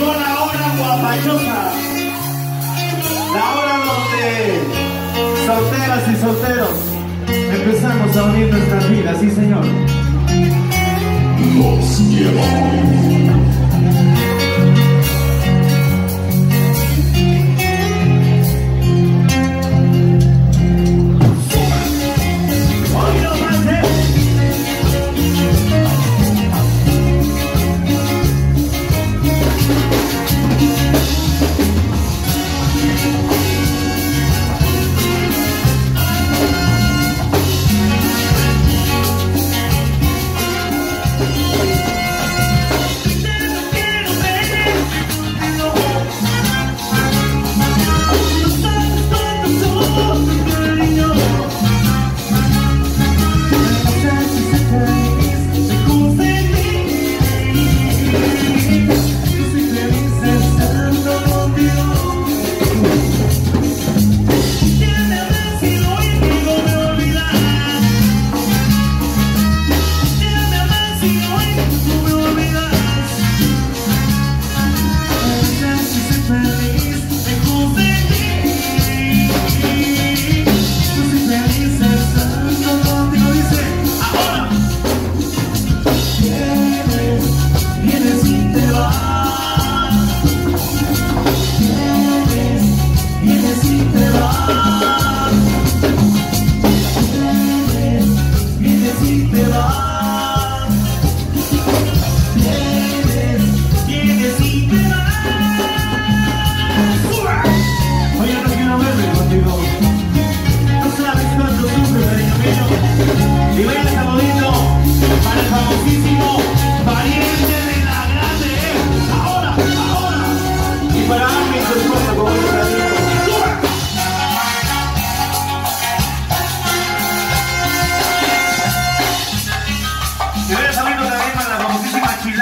Llegó la hora. La hora donde solteras y solteros empezamos a unir nuestras vidas, sí señor. Los quiero.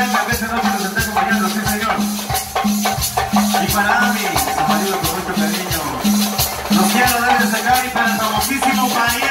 Chilanga que esta noche nos está acompañando, sí señor. Y para Ami, su marido con mucho cariño. Nos quiero dar de sacar y para el famosísimo pariente.